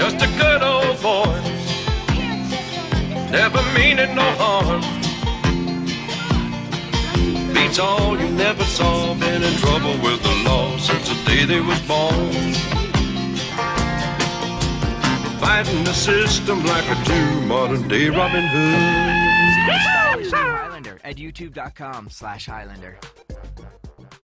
just a good old boy, never meaning no harm. Beats all you never saw, been in trouble with the law since the day they was born. Fighting the system like a true modern day Robin Hood. Highlander at youtube.com slash Highlander.